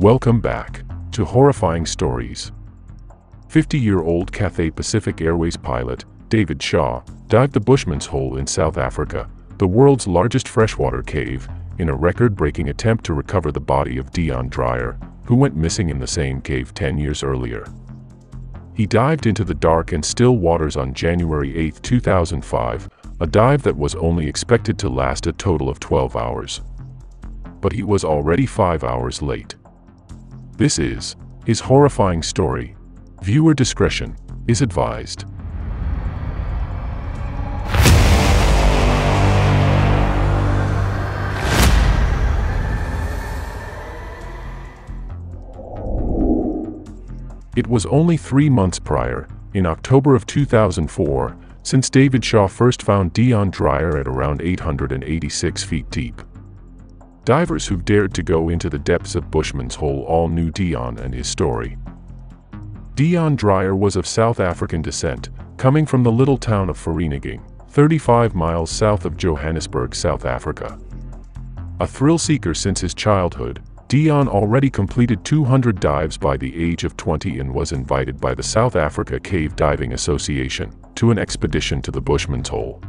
Welcome back to Horrifying Stories. 50-year-old Cathay Pacific Airways pilot, David Shaw, dived the Bushman's Hole in South Africa, the world's largest freshwater cave, in a record-breaking attempt to recover the body of Deon Dreyer, who went missing in the same cave 10 years earlier. He dived into the dark and still waters on January 8, 2005, a dive that was only expected to last a total of 12 hours. But he was already 5 hours late. This is his horrifying story. Viewer discretion is advised. It was only three months prior, in October of 2004, since David Shaw first found Deon Dreyer at around 886 feet deep. Divers who've dared to go into the depths of Bushman's Hole all knew Deon and his story. Deon Dreyer was of South African descent, coming from the little town of Vereeniging, 35 miles south of Johannesburg, South Africa. A thrill-seeker since his childhood, Deon already completed 200 dives by the age of 20 and was invited by the South Africa Cave Diving Association to an expedition to the Bushman's Hole.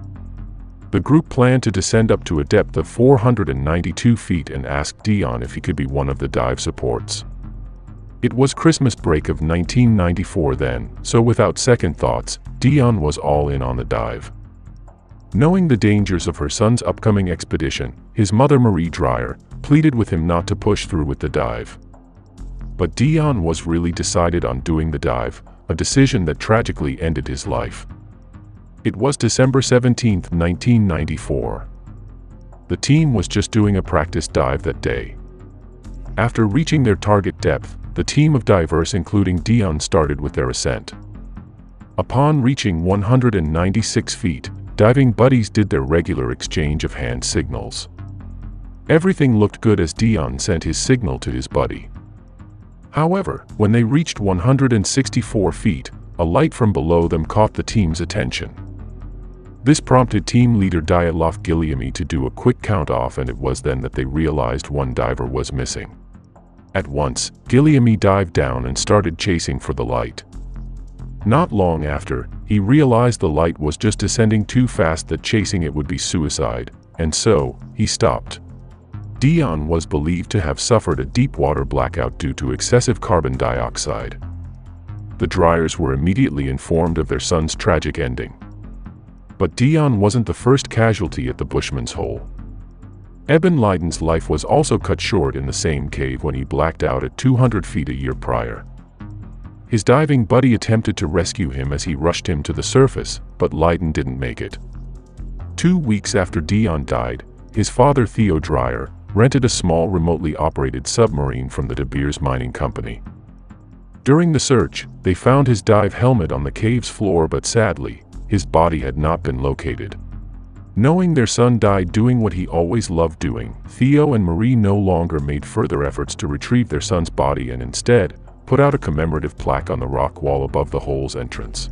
The group planned to descend up to a depth of 492 feet and asked Deon if he could be one of the dive supports. It was Christmas break of 1994 then, so without second thoughts, Deon was all in on the dive. Knowing the dangers of her son's upcoming expedition, his mother Marie Dreyer pleaded with him not to push through with the dive. But Deon was really decided on doing the dive, a decision that tragically ended his life. It was December 17, 1994. The team was just doing a practice dive that day. After reaching their target depth, the team of divers including Deon started with their ascent. Upon reaching 196 feet, diving buddies did their regular exchange of hand signals. Everything looked good as Deon sent his signal to his buddy. However, when they reached 164 feet, a light from below them caught the team's attention. This prompted team leader Dyatlov Guillaume to do a quick count-off and it was then that they realized one diver was missing. At once, Guillaume dived down and started chasing for the light. Not long after, he realized the light was just descending too fast that chasing it would be suicide, and so, he stopped. Deon was believed to have suffered a deep water blackout due to excessive carbon dioxide. The Dreyers were immediately informed of their son's tragic ending. But Deon wasn't the first casualty at the Bushman's Hole. Eben Lyden's life was also cut short in the same cave when he blacked out at 200 feet a year prior. His diving buddy attempted to rescue him as he rushed him to the surface, but Lyden didn't make it. Two weeks after Deon died, his father Theo Dreyer rented a small remotely operated submarine from the De Beers Mining Company. During the search, they found his dive helmet on the cave's floor but sadly, his body had not been located. Knowing their son died doing what he always loved doing, Theo and Marie no longer made further efforts to retrieve their son's body and instead, put out a commemorative plaque on the rock wall above the hole's entrance.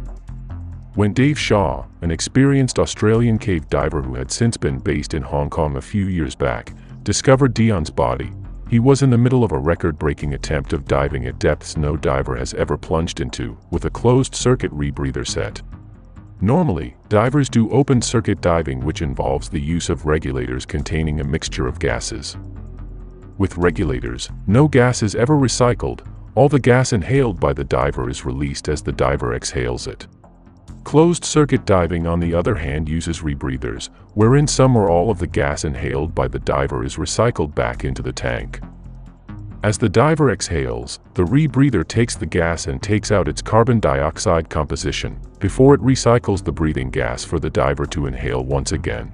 When Dave Shaw, an experienced Australian cave diver who had since been based in Hong Kong a few years back, discovered Deon's body, he was in the middle of a record-breaking attempt of diving at depths no diver has ever plunged into, with a closed-circuit rebreather set. Normally, divers do open-circuit diving which involves the use of regulators containing a mixture of gases. With regulators, no gas is ever recycled, all the gas inhaled by the diver is released as the diver exhales it. Closed-circuit diving on the other hand uses rebreathers, wherein some or all of the gas inhaled by the diver is recycled back into the tank. As the diver exhales, the rebreather takes the gas and takes out its carbon dioxide composition, before it recycles the breathing gas for the diver to inhale once again.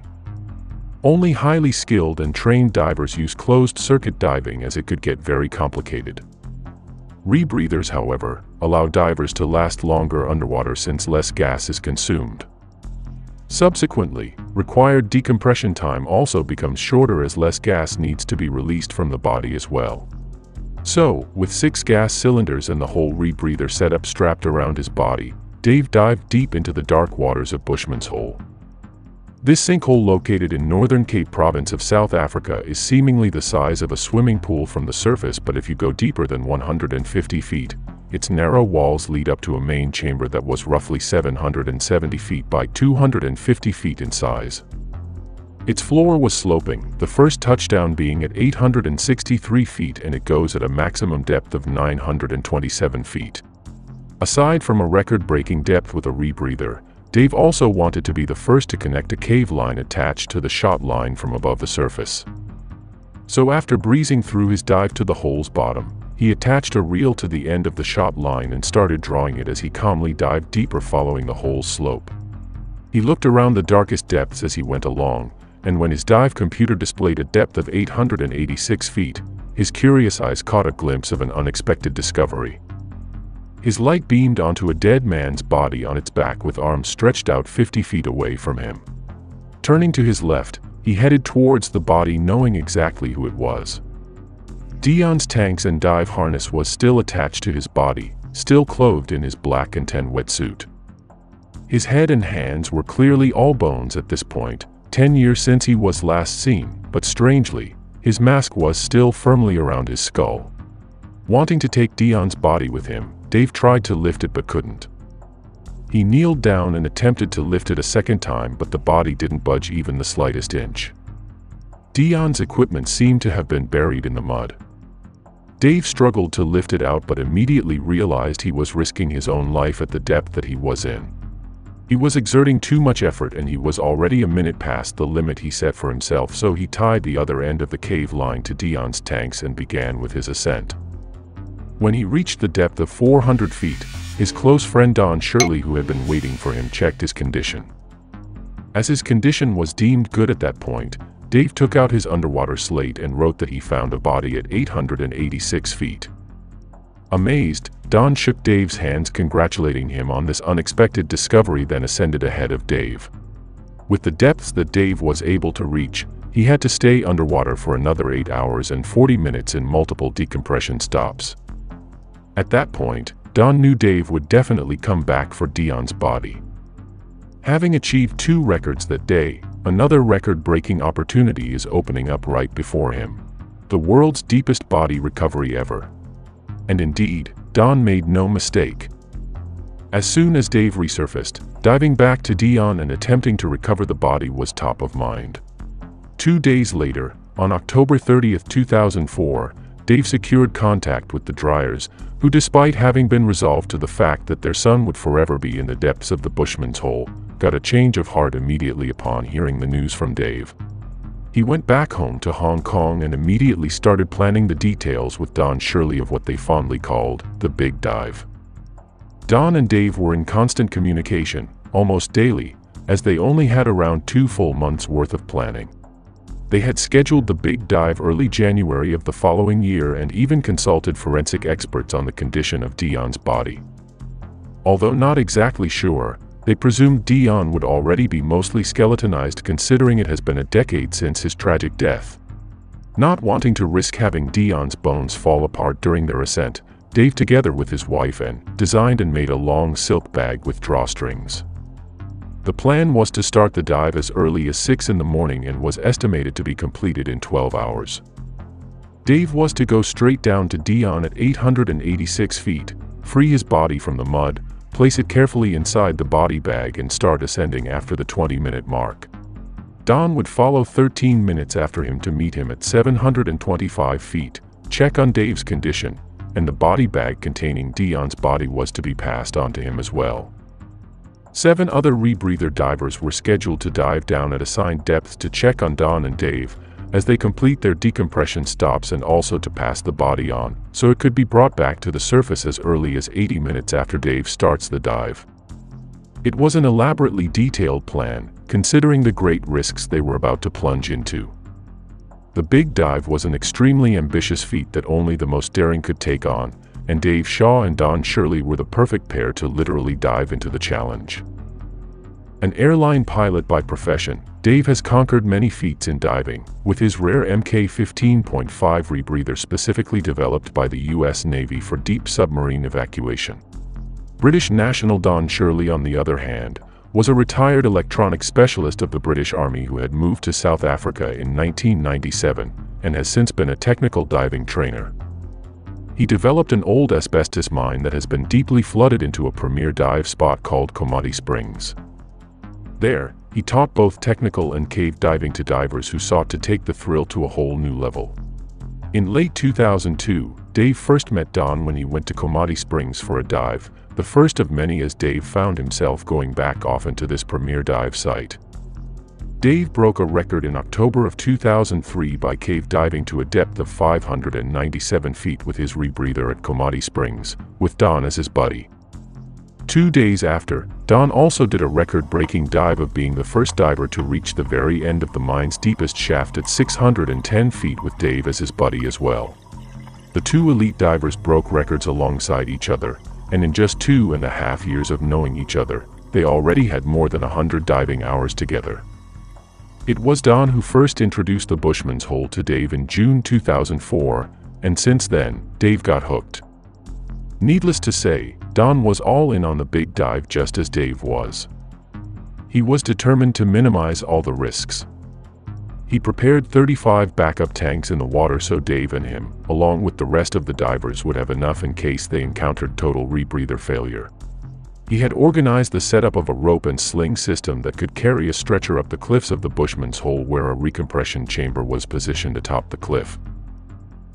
Only highly skilled and trained divers use closed-circuit diving as it could get very complicated. Rebreathers, however, allow divers to last longer underwater since less gas is consumed. Subsequently, required decompression time also becomes shorter as less gas needs to be released from the body as well. So, with six gas cylinders and the whole rebreather setup strapped around his body, Dave dived deep into the dark waters of Bushman's Hole. This sinkhole located in northern Cape Province of South Africa is seemingly the size of a swimming pool from the surface but if you go deeper than 150 feet, its narrow walls lead up to a main chamber that was roughly 770 feet by 250 feet in size. Its floor was sloping, the first touchdown being at 863 feet and it goes at a maximum depth of 927 feet. Aside from a record-breaking depth with a rebreather, Dave also wanted to be the first to connect a cave line attached to the shot line from above the surface. So after breezing through his dive to the hole's bottom, he attached a reel to the end of the shot line and started drawing it as he calmly dived deeper following the hole's slope. He looked around the darkest depths as he went along, and when his dive computer displayed a depth of 886 feet, his curious eyes caught a glimpse of an unexpected discovery. His light beamed onto a dead man's body on its back with arms stretched out 50 feet away from him. Turning to his left, he headed towards the body knowing exactly who it was. Deon's tanks and dive harness was still attached to his body, still clothed in his black and tan wetsuit. His head and hands were clearly all bones at this point, 10 years since he was last seen, but strangely, his mask was still firmly around his skull. Wanting to take Deon's body with him, Dave tried to lift it but couldn't. He kneeled down and attempted to lift it a second time but the body didn't budge even the slightest inch. Deon's equipment seemed to have been buried in the mud. Dave struggled to lift it out but immediately realized he was risking his own life at the depth that he was in. He was exerting too much effort and he was already a minute past the limit he set for himself so he tied the other end of the cave line to Deon's tanks and began with his ascent. When he reached the depth of 400 feet, his close friend Don Shirley who had been waiting for him checked his condition. As his condition was deemed good at that point, Dave took out his underwater slate and wrote that he found a body at 886 feet. Amazed, Don shook Dave's hands congratulating him on this unexpected discovery then ascended ahead of Dave. With the depths that Dave was able to reach, he had to stay underwater for another 8 hours and 40 minutes in multiple decompression stops. At that point, Don knew Dave would definitely come back for Deon's body. Having achieved two records that day, another record-breaking opportunity is opening up right before him. The world's deepest body recovery ever. And indeed, Don made no mistake. As soon as Dave resurfaced, diving back to Deon and attempting to recover the body was top of mind. Two days later, on October 30, 2004, Dave secured contact with the Dreyers, who despite having been resolved to the fact that their son would forever be in the depths of the Bushman's hole, got a change of heart immediately upon hearing the news from Dave. He went back home to Hong Kong and immediately started planning the details with Don Shirley of what they fondly called the Big Dive. Don and Dave were in constant communication, almost daily, as they only had around two full months worth of planning. They had scheduled the big dive early January of the following year and even consulted forensic experts on the condition of Deon's body. Although not exactly sure, they presumed Deon would already be mostly skeletonized considering it has been a decade since his tragic death. Not wanting to risk having Deon's bones fall apart during their ascent, Dave together with his wife and designed and made a long silk bag with drawstrings. The plan was to start the dive as early as 6 in the morning and was estimated to be completed in 12 hours. Dave was to go straight down to Deon at 886 feet, free his body from the mud, place it carefully inside the body bag and start ascending after the 20-minute mark. Don would follow 13 minutes after him to meet him at 725 feet, check on Dave's condition, and the body bag containing Deon's body was to be passed on to him as well. Seven other rebreather divers were scheduled to dive down at assigned depths to check on Don and Dave, as they complete their decompression stops and also to pass the body on, so it could be brought back to the surface as early as 80 minutes after Dave starts the dive. It was an elaborately detailed plan, considering the great risks they were about to plunge into. The big dive was an extremely ambitious feat that only the most daring could take on, and Dave Shaw and Don Shirley were the perfect pair to literally dive into the challenge. An airline pilot by profession, Dave has conquered many feats in diving, with his rare Mk-15.5 rebreather specifically developed by the U.S. Navy for deep submarine evacuation. British national Don Shirley on the other hand, was a retired electronic specialist of the British Army who had moved to South Africa in 1997 and has since been a technical diving trainer. He developed an old asbestos mine that has been deeply flooded into a premier dive spot called Komati Springs. There, he taught both technical and cave diving to divers who sought to take the thrill to a whole new level. In late 2002, Dave first met Don when he went to Komati Springs for a dive, the first of many as Dave found himself going back often to this premier dive site. Dave broke a record in October of 2003 by cave diving to a depth of 597 feet with his rebreather at Komati Springs, with Don as his buddy. Two days after, Don also did a record-breaking dive of being the first diver to reach the very end of the mine's deepest shaft at 610 feet with Dave as his buddy as well. The two elite divers broke records alongside each other, and in just two and a half years of knowing each other, they already had more than a hundred diving hours together. It was Don who first introduced the Bushman's Hole to Dave in June 2004, and since then, Dave got hooked. Needless to say, Don was all in on the big dive just as Dave was. He was determined to minimize all the risks. He prepared 35 backup tanks in the water so Dave and him, along with the rest of the divers would have enough in case they encountered total rebreather failure. He had organized the setup of a rope and sling system that could carry a stretcher up the cliffs of the Bushman's Hole where a recompression chamber was positioned atop the cliff.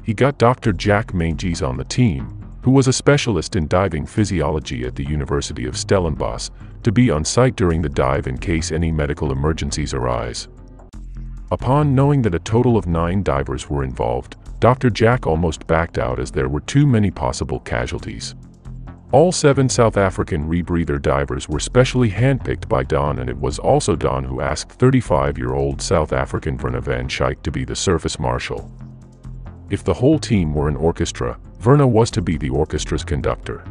He got Dr. Jack Meintjes on the team, who was a specialist in diving physiology at the University of Stellenbosch, to be on site during the dive in case any medical emergencies arise. Upon knowing that a total of nine divers were involved, Dr. Jack almost backed out as there were too many possible casualties. All seven South African rebreather divers were specially handpicked by Don and it was also Don who asked 35-year-old South African Verna van Schaik to be the surface marshal. If the whole team were an orchestra, Verna was to be the orchestra's conductor.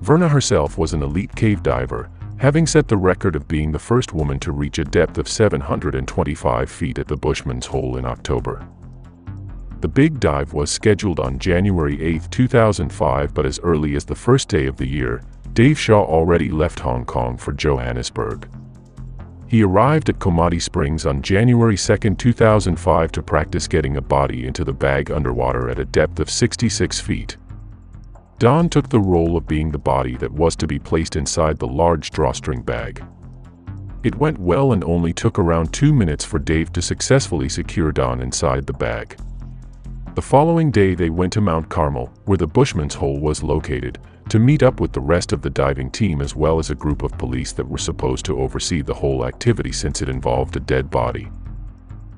Verna herself was an elite cave diver, having set the record of being the first woman to reach a depth of 725 feet at the Bushman's Hole in October. The big dive was scheduled on January 8, 2005 but as early as the first day of the year, Dave Shaw already left Hong Kong for Johannesburg. He arrived at Komati Springs on January 2, 2005 to practice getting a body into the bag underwater at a depth of 66 feet. Don took the role of being the body that was to be placed inside the large drawstring bag. It went well and only took around two minutes for Dave to successfully secure Don inside the bag. The following day they went to Mount Carmel, where the Bushman's Hole was located, to meet up with the rest of the diving team as well as a group of police that were supposed to oversee the whole activity since it involved a dead body.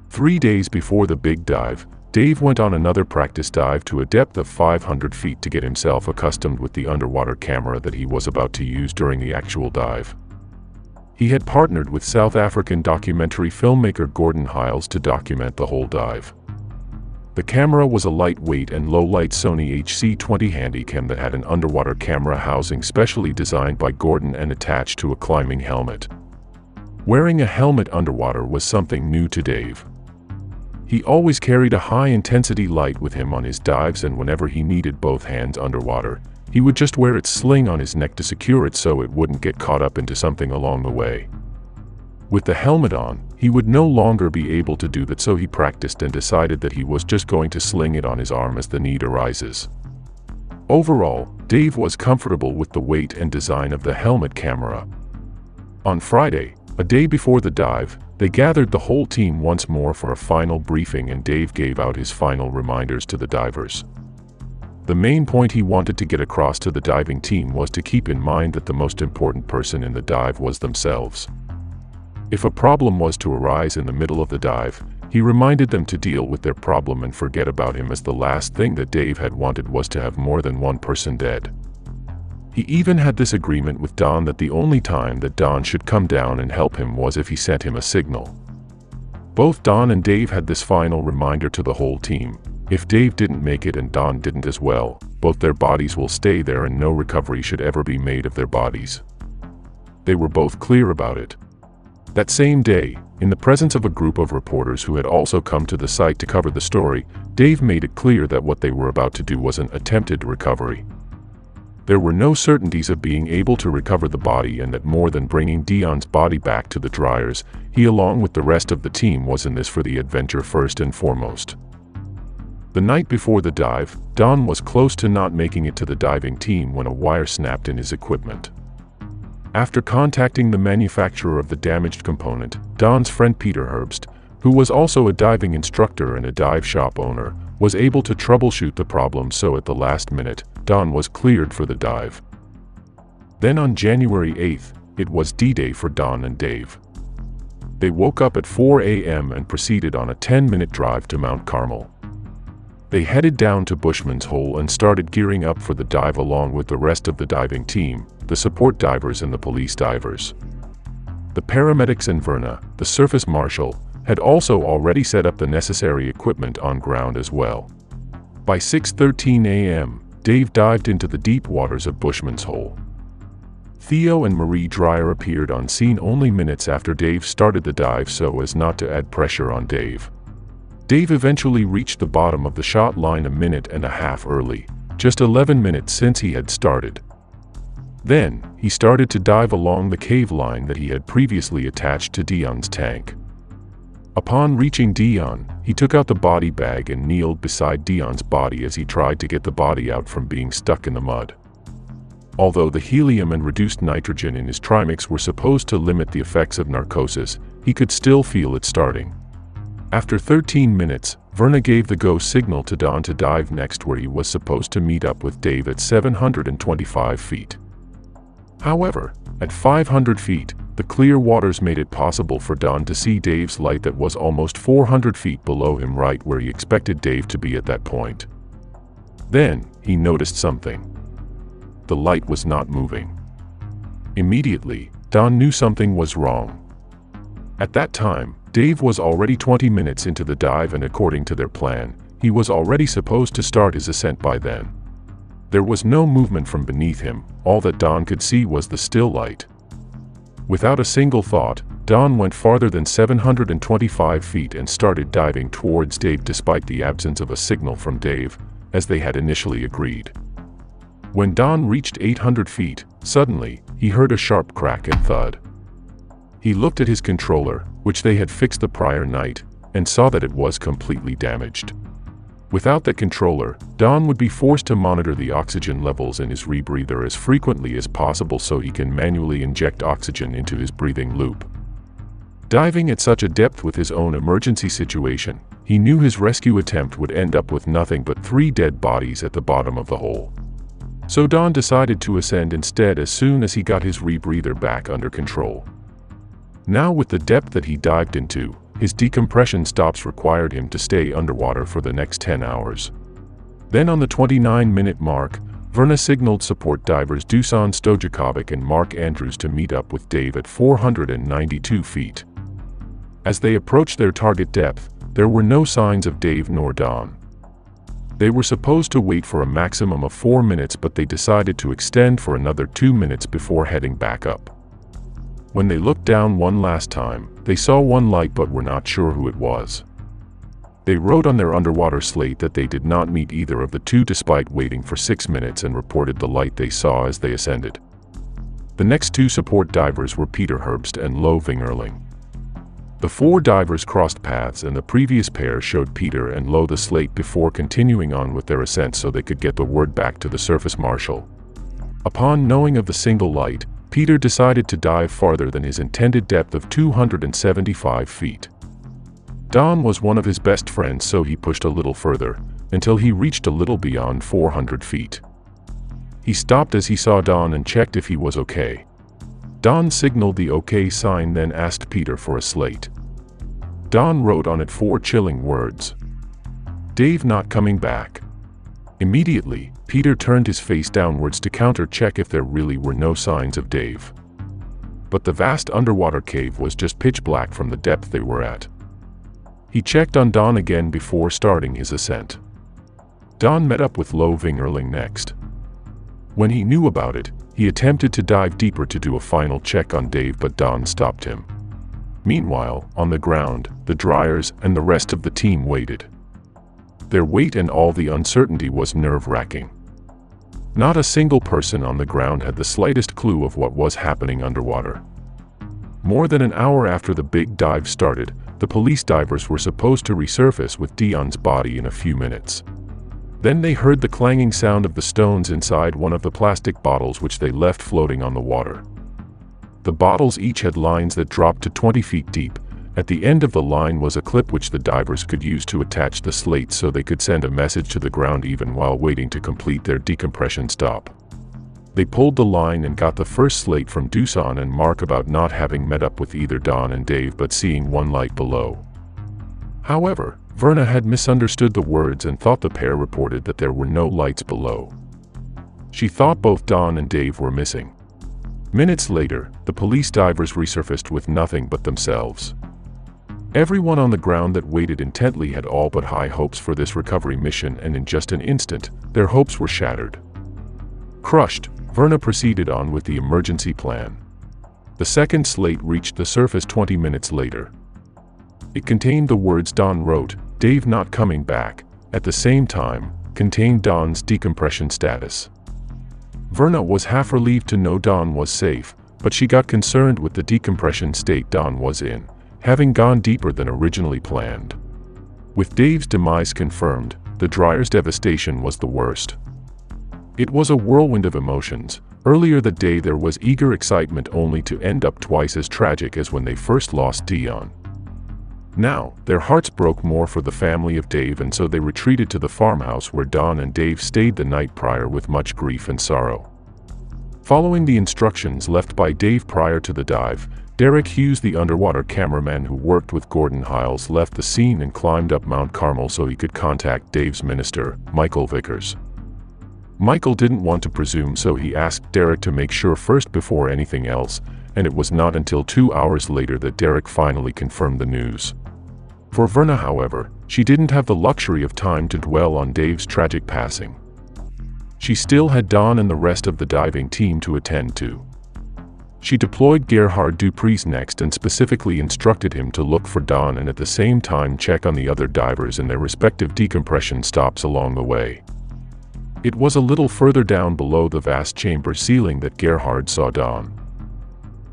Three days before the big dive, Dave went on another practice dive to a depth of 500 feet to get himself accustomed with the underwater camera that he was about to use during the actual dive. He had partnered with South African documentary filmmaker Gordon Hiles to document the whole dive. The camera was a lightweight and low-light Sony HC-20 Handycam that had an underwater camera housing specially designed by Gordon and attached to a climbing helmet. Wearing a helmet underwater was something new to Dave. He always carried a high-intensity light with him on his dives and whenever he needed both hands underwater, he would just wear its sling on his neck to secure it so it wouldn't get caught up into something along the way. With the helmet on, he would no longer be able to do that so he practiced and decided that he was just going to sling it on his arm as the need arises. Overall, Dave was comfortable with the weight and design of the helmet camera. On Friday, a day before the dive, they gathered the whole team once more for a final briefing and Dave gave out his final reminders to the divers. The main point he wanted to get across to the diving team was to keep in mind that the most important person in the dive was themselves. If a problem was to arise in the middle of the dive, he reminded them to deal with their problem and forget about him as the last thing that Dave had wanted was to have more than one person dead. He even had this agreement with Don that the only time that Don should come down and help him was if he sent him a signal. Both Don and Dave had this final reminder to the whole team. If Dave didn't make it and Don didn't as well, both their bodies will stay there and no recovery should ever be made of their bodies. They were both clear about it. That same day, in the presence of a group of reporters who had also come to the site to cover the story, Dave made it clear that what they were about to do was an attempted recovery. There were no certainties of being able to recover the body and that more than bringing Deon's body back to the Dreyers, he along with the rest of the team was in this for the adventure first and foremost. The night before the dive, Don was close to not making it to the diving team when a wire snapped in his equipment. After contacting the manufacturer of the damaged component, Don's friend Peter Herbst, who was also a diving instructor and a dive shop owner, was able to troubleshoot the problem so at the last minute, Don was cleared for the dive. Then on January 8th, it was D-Day for Don and Dave. They woke up at 4 a.m. and proceeded on a 10-minute drive to Mount Carmel. They headed down to Bushman's Hole and started gearing up for the dive along with the rest of the diving team, the support divers and the police divers. The paramedics and Verna, the surface marshal, had also already set up the necessary equipment on ground as well. By 6.13 a.m., Dave dived into the deep waters of Bushman's Hole. Theo and Marie Dreyer appeared on scene only minutes after Dave started the dive so as not to add pressure on Dave. Dave eventually reached the bottom of the shot line a minute and a half early, just 11 minutes since he had started. Then, he started to dive along the cave line that he had previously attached to Deon's tank. Upon reaching Deon, he took out the body bag and kneeled beside Deon's body as he tried to get the body out from being stuck in the mud. Although the helium and reduced nitrogen in his trimix were supposed to limit the effects of narcosis, he could still feel it starting. After 13 minutes, Verna gave the go signal to Don to dive next where he was supposed to meet up with Dave at 725 feet. However, at 500 feet, the clear waters made it possible for Don to see Dave's light that was almost 400 feet below him right where he expected Dave to be at that point. Then, he noticed something. The light was not moving. Immediately, Don knew something was wrong. At that time, Dave was already 20 minutes into the dive and according to their plan, he was already supposed to start his ascent by then. There was no movement from beneath him, all that Don could see was the still light. Without a single thought, Don went farther than 725 feet and started diving towards Dave despite the absence of a signal from Dave, as they had initially agreed. When Don reached 800 feet, suddenly, he heard a sharp crack and thud. He looked at his controller, which they had fixed the prior night, and saw that it was completely damaged. Without the controller, Don would be forced to monitor the oxygen levels in his rebreather as frequently as possible so he can manually inject oxygen into his breathing loop. Diving at such a depth with his own emergency situation, he knew his rescue attempt would end up with nothing but three dead bodies at the bottom of the hole. So Don decided to ascend instead as soon as he got his rebreather back under control. Now with the depth that he dived into, his decompression stops required him to stay underwater for the next 10 hours. Then on the 29-minute mark, Verna signaled support divers Dusan Stojakovic and Mark Andrews to meet up with Dave at 492 feet. As they approached their target depth, there were no signs of Dave nor Don. They were supposed to wait for a maximum of 4 minutes but they decided to extend for another 2 minutes before heading back up. When they looked down one last time, they saw one light but were not sure who it was. They wrote on their underwater slate that they did not meet either of the two despite waiting for six minutes and reported the light they saw as they ascended. The next two support divers were Peter Herbst and Lo Vingerling. The four divers crossed paths and the previous pair showed Peter and Lo the slate before continuing on with their ascent so they could get the word back to the surface marshal. Upon knowing of the single light, Peter decided to dive farther than his intended depth of 275 feet. Don was one of his best friends so he pushed a little further, until he reached a little beyond 400 feet. He stopped as he saw Don and checked if he was okay. Don signaled the OK sign then asked Peter for a slate. Don wrote on it four chilling words. Dave not coming back. Immediately, Peter turned his face downwards to counter-check if there really were no signs of Dave. But the vast underwater cave was just pitch black from the depth they were at. He checked on Don again before starting his ascent. Don met up with Lo Vingerling next. When he knew about it, he attempted to dive deeper to do a final check on Dave but Don stopped him. Meanwhile, on the ground, the Dreyers and the rest of the team waited. Their weight and all the uncertainty was nerve-wracking. Not a single person on the ground had the slightest clue of what was happening underwater. More than an hour after the big dive started, the police divers were supposed to resurface with Deon's body in a few minutes. Then they heard the clanging sound of the stones inside one of the plastic bottles which they left floating on the water. The bottles each had lines that dropped to 20 feet deep. At the end of the line was a clip which the divers could use to attach the slate so they could send a message to the ground even while waiting to complete their decompression stop. They pulled the line and got the first slate from Dusan and Mark about not having met up with either Don and Dave but seeing one light below. However, Verna had misunderstood the words and thought the pair reported that there were no lights below. She thought both Don and Dave were missing. Minutes later, the police divers resurfaced with nothing but themselves. Everyone on the ground that waited intently had all but high hopes for this recovery mission and in just an instant, their hopes were shattered. Crushed, Verna proceeded on with the emergency plan. The second slate reached the surface 20 minutes later. It contained the words Don wrote, Dave not coming back, at the same time, contained Don's decompression status. Verna was half relieved to know Don was safe, but she got concerned with the decompression state Don was in, having gone deeper than originally planned. With Dave's demise confirmed, the Dreyer's devastation was the worst. It was a whirlwind of emotions. Earlier that day there was eager excitement only to end up twice as tragic as when they first lost Deon. Now, their hearts broke more for the family of Dave and so they retreated to the farmhouse where Don and Dave stayed the night prior with much grief and sorrow. Following the instructions left by Dave prior to the dive, Derek Hughes the underwater cameraman who worked with Gordon Hiles left the scene and climbed up Mount Carmel so he could contact Dave's minister, Michael Vickers. Michael didn't want to presume so he asked Derek to make sure first before anything else, and it was not until two hours later that Derek finally confirmed the news. For Verna, however, she didn't have the luxury of time to dwell on Dave's tragic passing. She still had Don and the rest of the diving team to attend to. She deployed Gerhard Dupreez next and specifically instructed him to look for Don and at the same time check on the other divers in their respective decompression stops along the way. It was a little further down below the vast chamber ceiling that Gerhard saw Don.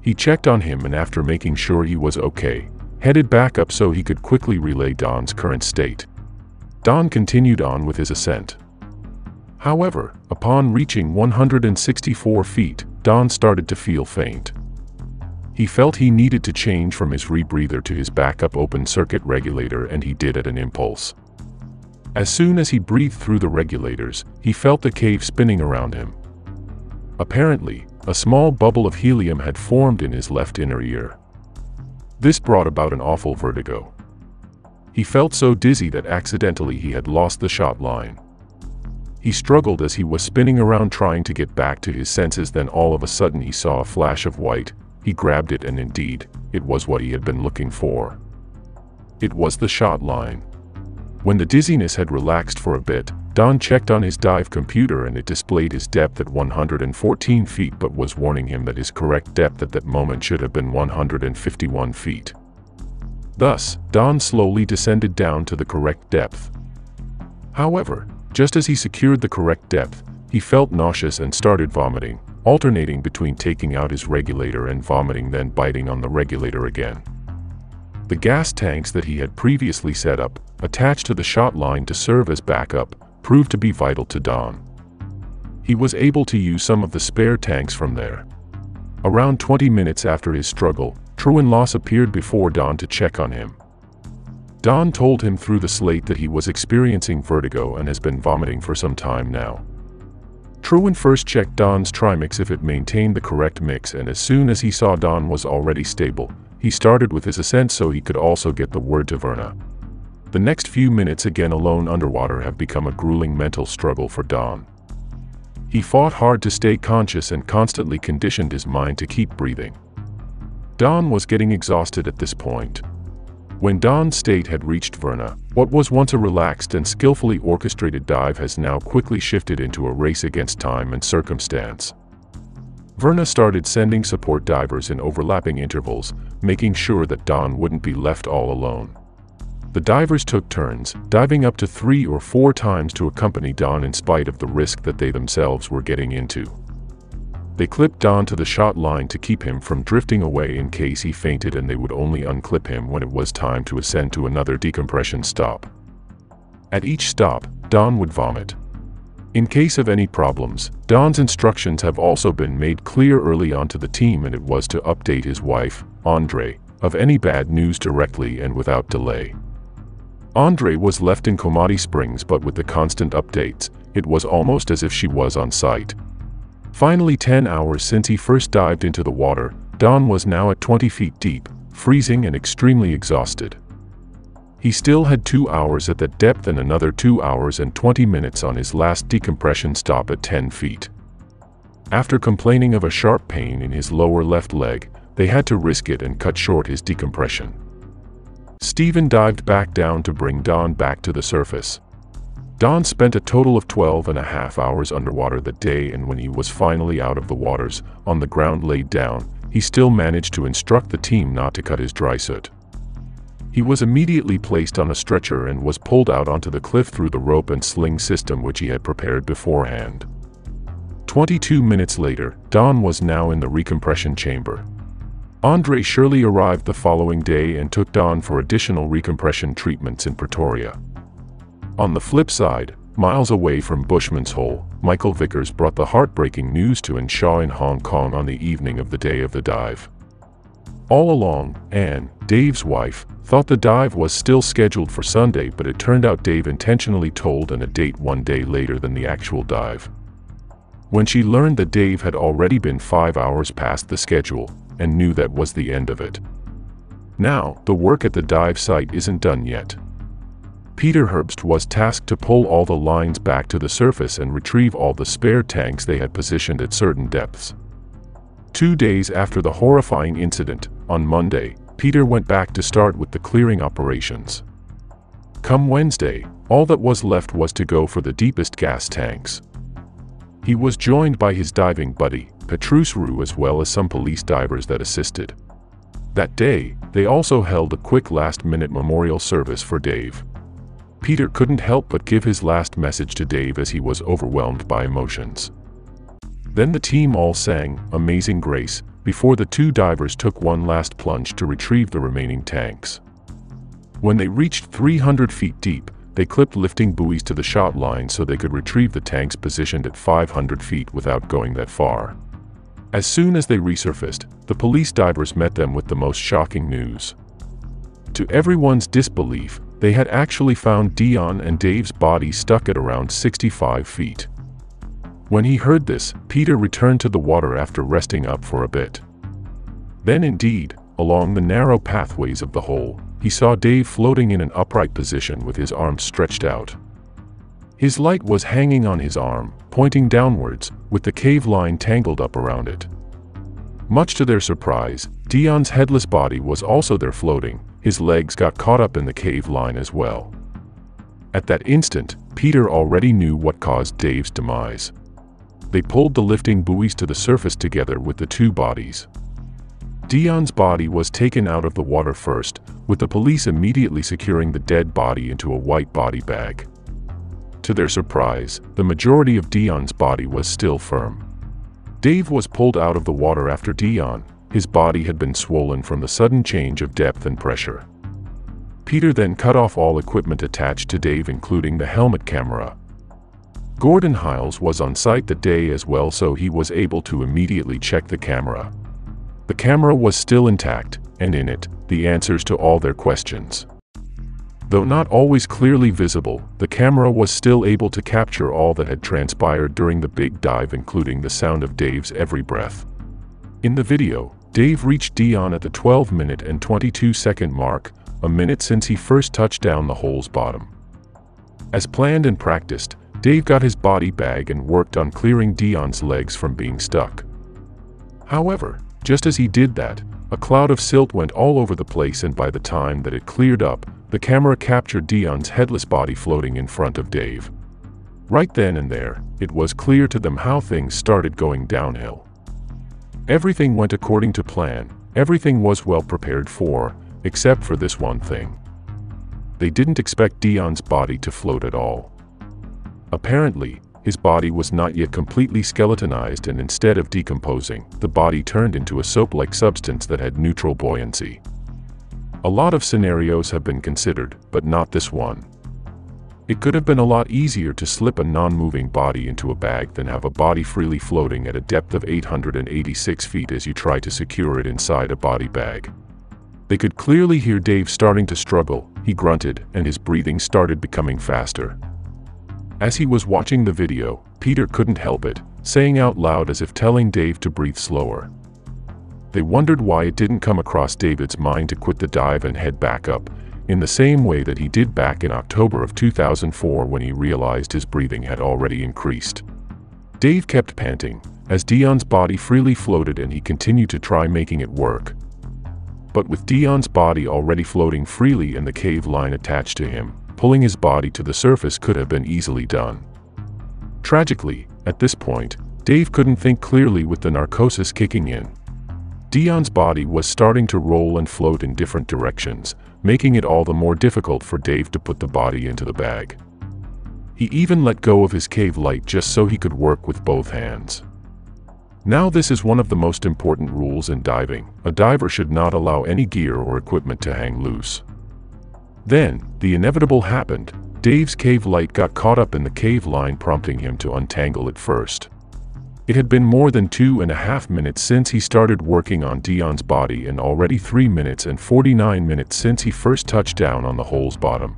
He checked on him and after making sure he was okay, headed back up so he could quickly relay Don's current state. Don continued on with his ascent. However, upon reaching 164 feet, Don started to feel faint. He felt he needed to change from his rebreather to his backup open circuit regulator and he did at an impulse. As soon as he breathed through the regulators, he felt the cave spinning around him. Apparently, a small bubble of helium had formed in his left inner ear. This brought about an awful vertigo. He felt so dizzy that accidentally he had lost the shot line. He struggled as he was spinning around trying to get back to his senses then all of a sudden he saw a flash of white, he grabbed it and indeed, it was what he had been looking for. It was the shot line. When the dizziness had relaxed for a bit, Don checked on his dive computer and it displayed his depth at 114 feet but was warning him that his correct depth at that moment should have been 151 feet. Thus, Don slowly descended down to the correct depth. However, just as he secured the correct depth, he felt nauseous and started vomiting, alternating between taking out his regulator and vomiting then biting on the regulator again. The gas tanks that he had previously set up, attached to the shot line to serve as backup, proved to be vital to Don. He was able to use some of the spare tanks from there. Around 20 minutes after his struggle, Truan Loss appeared before Don to check on him. Don told him through the slate that he was experiencing vertigo and has been vomiting for some time now. Truan first checked Don's trimix if it maintained the correct mix and as soon as he saw Don was already stable, he started with his ascent so he could also get the word to Verna. The next few minutes again alone underwater have become a grueling mental struggle for Don. He fought hard to stay conscious and constantly conditioned his mind to keep breathing. Don was getting exhausted at this point. When Don's state had reached Verna, what was once a relaxed and skillfully orchestrated dive has now quickly shifted into a race against time and circumstance. Verna started sending support divers in overlapping intervals, making sure that Don wouldn't be left all alone. The divers took turns, diving up to three or four times to accompany Don in spite of the risk that they themselves were getting into. They clipped Don to the shot line to keep him from drifting away in case he fainted and they would only unclip him when it was time to ascend to another decompression stop. At each stop, Don would vomit. In case of any problems, Don's instructions have also been made clear early on to the team and it was to update his wife, Andre, of any bad news directly and without delay. Andre was left in Komati Springs but with the constant updates, it was almost as if she was on site. Finally 10 hours since he first dived into the water, Don was now at 20 feet deep, freezing and extremely exhausted. He still had 2 hours at that depth and another 2 hours and 20 minutes on his last decompression stop at 10 feet. After complaining of a sharp pain in his lower left leg, they had to risk it and cut short his decompression. Stephen dived back down to bring Don back to the surface. Don spent a total of 12 and a half hours underwater that day and when he was finally out of the waters, on the ground laid down, he still managed to instruct the team not to cut his dry suit. He was immediately placed on a stretcher and was pulled out onto the cliff through the rope and sling system which he had prepared beforehand. 22 minutes later, Don was now in the recompression chamber. Andre Shirley arrived the following day and took Don for additional recompression treatments in Pretoria. On the flip side, miles away from Bushman's Hole, Michael Vickers brought the heartbreaking news to Shaw in Hong Kong on the evening of the day of the dive. All along, Anne, Dave's wife, thought the dive was still scheduled for Sunday but it turned out Dave intentionally told Anne a date one day later than the actual dive. When she learned that Dave had already been five hours past the schedule, and knew that was the end of it. Now, the work at the dive site isn't done yet. Peter Herbst was tasked to pull all the lines back to the surface and retrieve all the spare tanks they had positioned at certain depths. Two days after the horrifying incident, on Monday, Peter went back to start with the clearing operations. Come Wednesday, all that was left was to go for the deepest gas tanks. He was joined by his diving buddy, Petrus Roux as well as some police divers that assisted. That day, they also held a quick last-minute memorial service for Dave. Peter couldn't help but give his last message to Dave as he was overwhelmed by emotions. Then the team all sang Amazing Grace before the two divers took one last plunge to retrieve the remaining tanks. When they reached 300 feet deep, they clipped lifting buoys to the shot line so they could retrieve the tanks positioned at 500 feet without going that far. As soon as they resurfaced, the police divers met them with the most shocking news. To everyone's disbelief, they had actually found Deon and Dave's body stuck at around 65 feet. When he heard this, Peter returned to the water after resting up for a bit. Then indeed, along the narrow pathways of the hole, he saw Dave floating in an upright position with his arms stretched out. His light was hanging on his arm, pointing downwards, with the cave line tangled up around it. Much to their surprise, Deon's headless body was also there floating, his legs got caught up in the cave line as well. At that instant, Peter already knew what caused Dave's demise. They pulled the lifting buoys to the surface together with the two bodies. Deon's body was taken out of the water first, with the police immediately securing the dead body into a white body bag. To their surprise, the majority of Deon's body was still firm. Dave was pulled out of the water after Deon, his body had been swollen from the sudden change of depth and pressure. Peter then cut off all equipment attached to Dave including the helmet camera. Gordon Hiles was on site that day as well so he was able to immediately check the camera. The camera was still intact, and in it, the answers to all their questions. Though not always clearly visible, the camera was still able to capture all that had transpired during the big dive including the sound of Dave's every breath. In the video, Dave reached Deon at the 12 minute and 22 second mark, a minute since he first touched down the hole's bottom. As planned and practiced, Dave got his body bag and worked on clearing Deon's legs from being stuck. However, just as he did that, a cloud of silt went all over the place and by the time that it cleared up, the camera captured Deon's headless body floating in front of Dave. Right then and there, it was clear to them how things started going downhill. Everything went according to plan, everything was well prepared for, except for this one thing. they didn't expect Deon's body to float at all. Apparently, his body was not yet completely skeletonized and instead of decomposing, the body turned into a soap-like substance that had neutral buoyancy. A lot of scenarios have been considered, but not this one. It could have been a lot easier to slip a non-moving body into a bag than have a body freely floating at a depth of 886 feet as you try to secure it inside a body bag. They could clearly hear Dave starting to struggle, he grunted, and his breathing started becoming faster. As he was watching the video, Peter couldn't help it, saying out loud as if telling Dave to breathe slower. They wondered why it didn't come across David's mind to quit the dive and head back up, in the same way that he did back in October of 2004 when he realized his breathing had already increased. Dave kept panting, as Deon's body freely floated and he continued to try making it work. But with Deon's body already floating freely and the cave line attached to him, pulling his body to the surface could have been easily done. Tragically, at this point, Dave couldn't think clearly with the narcosis kicking in. Deon's body was starting to roll and float in different directions, making it all the more difficult for Dave to put the body into the bag. He even let go of his cave light just so he could work with both hands. Now this is one of the most important rules in diving. A diver should not allow any gear or equipment to hang loose. Then, the inevitable happened. Dave's cave light got caught up in the cave line prompting him to untangle it first. It had been more than two and a half minutes since he started working on Deon's body and already three minutes and 49 minutes since he first touched down on the hole's bottom.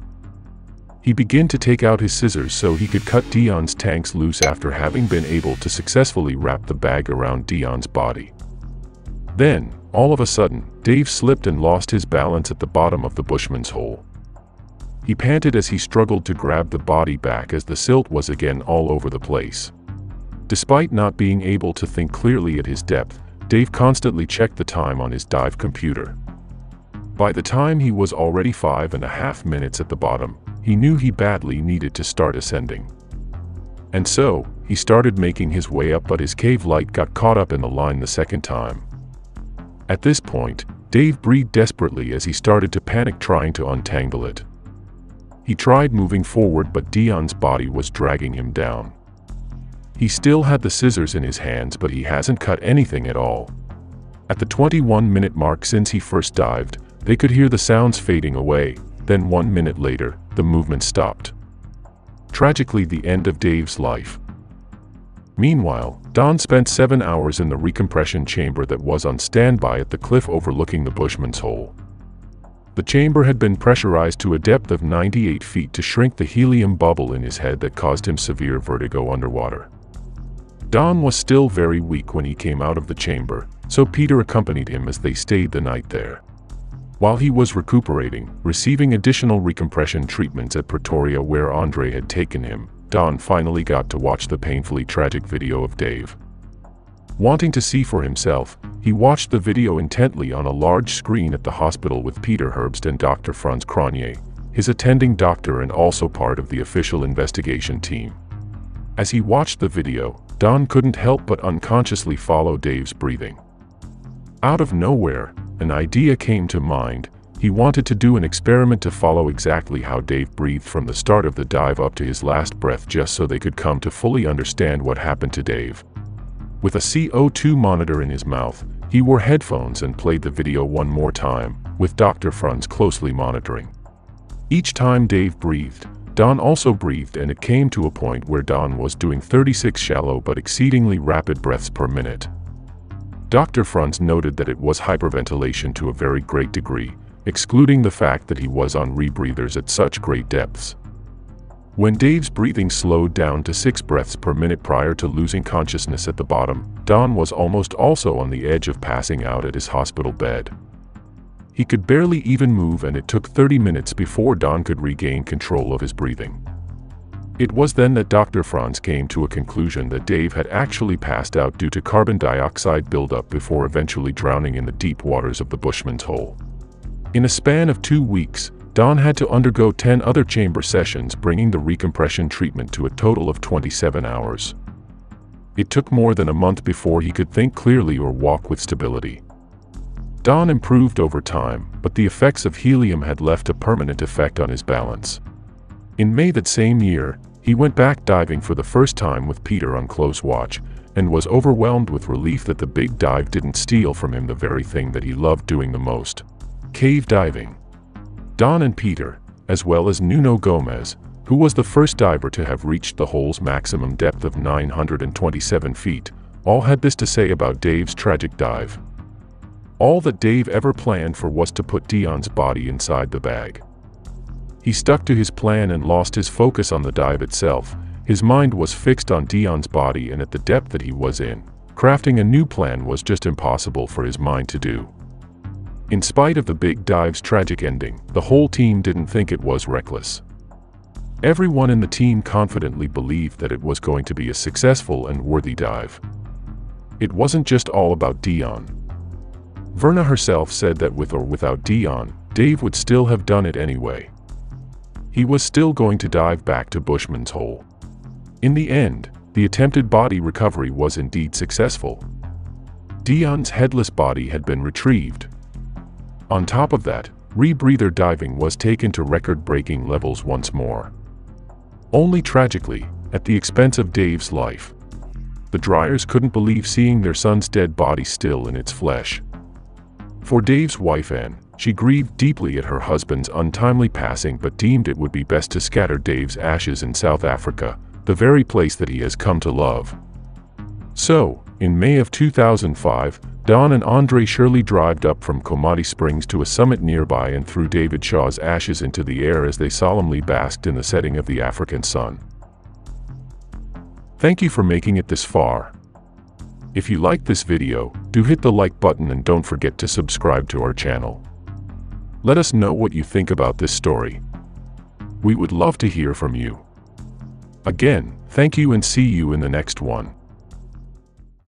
He began to take out his scissors so he could cut Deon's tanks loose after having been able to successfully wrap the bag around Deon's body. Then, all of a sudden, Dave slipped and lost his balance at the bottom of the bushman's hole. He panted as he struggled to grab the body back as the silt was again all over the place. Despite not being able to think clearly at his depth, Dave constantly checked the time on his dive computer. By the time he was already five and a half minutes at the bottom, he knew he badly needed to start ascending. And so, he started making his way up but his cave light got caught up in the line the second time. At this point, Dave breathed desperately as he started to panic trying to untangle it. He tried moving forward but Deon's body was dragging him down. He still had the scissors in his hands but he hasn't cut anything at all. At the 21 minute mark since he first dived, they could hear the sounds fading away, then one minute later, the movement stopped. Tragically the end of Dave's life. Meanwhile, Don spent seven hours in the recompression chamber that was on standby at the cliff overlooking the Bushman's Hole. The chamber had been pressurized to a depth of 98 feet to shrink the helium bubble in his head that caused him severe vertigo underwater. Don was still very weak when he came out of the chamber, so Peter accompanied him as they stayed the night there. While he was recuperating, receiving additional recompression treatments at Pretoria where Andre had taken him, Don finally got to watch the painfully tragic video of Dave. Wanting to see for himself, he watched the video intently on a large screen at the hospital with Peter Herbst and Dr. Franz Cronje, his attending doctor and also part of the official investigation team. As he watched the video, Don couldn't help but unconsciously follow Dave's breathing. Out of nowhere, an idea came to mind. He wanted to do an experiment to follow exactly how Dave breathed from the start of the dive up to his last breath just so they could come to fully understand what happened to Dave. With a CO2 monitor in his mouth, he wore headphones and played the video one more time, with Dr. Franz closely monitoring. Each time Dave breathed, Don also breathed and it came to a point where Don was doing 36 shallow but exceedingly rapid breaths per minute. Dr. Franz noted that it was hyperventilation to a very great degree, excluding the fact that he was on rebreathers at such great depths. When Dave's breathing slowed down to six breaths per minute prior to losing consciousness at the bottom, Don was almost also on the edge of passing out at his hospital bed. He could barely even move and it took 30 minutes before Don could regain control of his breathing. It was then that Dr. Franz came to a conclusion that Dave had actually passed out due to carbon dioxide buildup before eventually drowning in the deep waters of the Bushman's Hole. In a span of two weeks, Don had to undergo 10 other chamber sessions bringing the recompression treatment to a total of 27 hours. It took more than a month before he could think clearly or walk with stability. Don improved over time, but the effects of helium had left a permanent effect on his balance. In May that same year, he went back diving for the first time with Peter on close watch, and was overwhelmed with relief that the big dive didn't steal from him the very thing that he loved doing the most. Cave diving. Don and Peter, as well as Nuno Gomes, who was the first diver to have reached the hole's maximum depth of 927 feet, all had this to say about Dave's tragic dive. All that Dave ever planned for was to put Deon's body inside the bag. He stuck to his plan and lost his focus on the dive itself, his mind was fixed on Deon's body and at the depth that he was in. Crafting a new plan was just impossible for his mind to do. In spite of the big dive's tragic ending, the whole team didn't think it was reckless. Everyone in the team confidently believed that it was going to be a successful and worthy dive. It wasn't just all about Deon. Verna herself said that with or without Deon, Dave would still have done it anyway. He was still going to dive back to Bushman's Hole. In the end, the attempted body recovery was indeed successful. Deon's headless body had been retrieved. On top of that, rebreather diving was taken to record-breaking levels once more. Only tragically, at the expense of Dave's life. The Dreyers couldn't believe seeing their son's dead body still in its flesh. For Dave's wife Anne, she grieved deeply at her husband's untimely passing but deemed it would be best to scatter Dave's ashes in South Africa, the very place that he has come to love. So, in May of 2005, Don and Andre Shirley drived up from Komati Springs to a summit nearby and threw David Shaw's ashes into the air as they solemnly basked in the setting of the African sun. Thank you for making it this far. If you liked this video, do hit the like button and don't forget to subscribe to our channel. Let us know what you think about this story. We would love to hear from you. Again, thank you and see you in the next one.